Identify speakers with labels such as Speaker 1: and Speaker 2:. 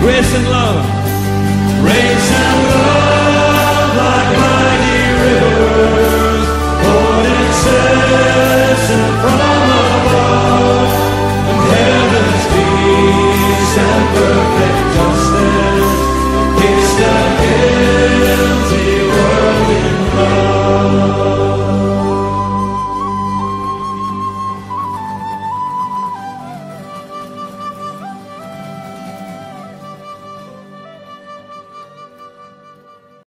Speaker 1: grace and love.
Speaker 2: Grace and love.